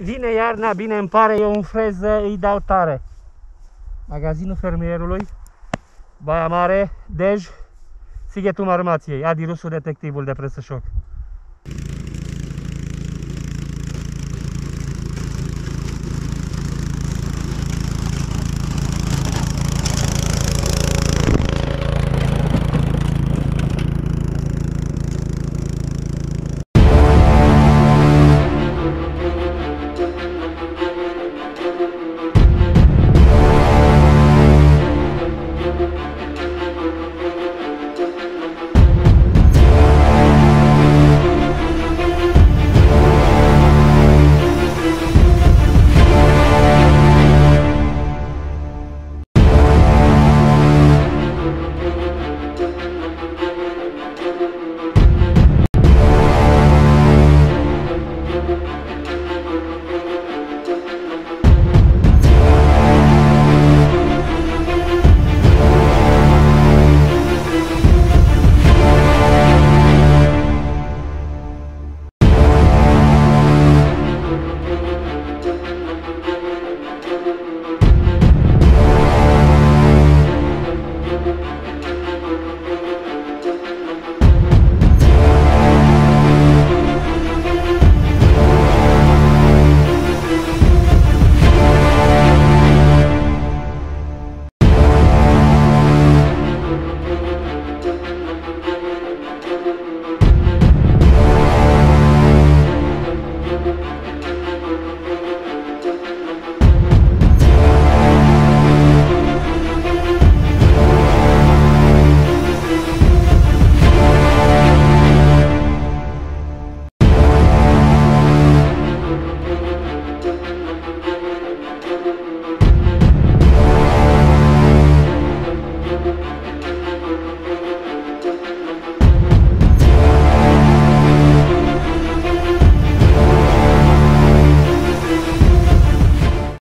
vine iarna, bine îmi pare, eu în freză îi dau tare. Magazinul fermierului, Baia Mare, Dej, Sighetul Marmației, Adi Rusu, detectivul de presășoc.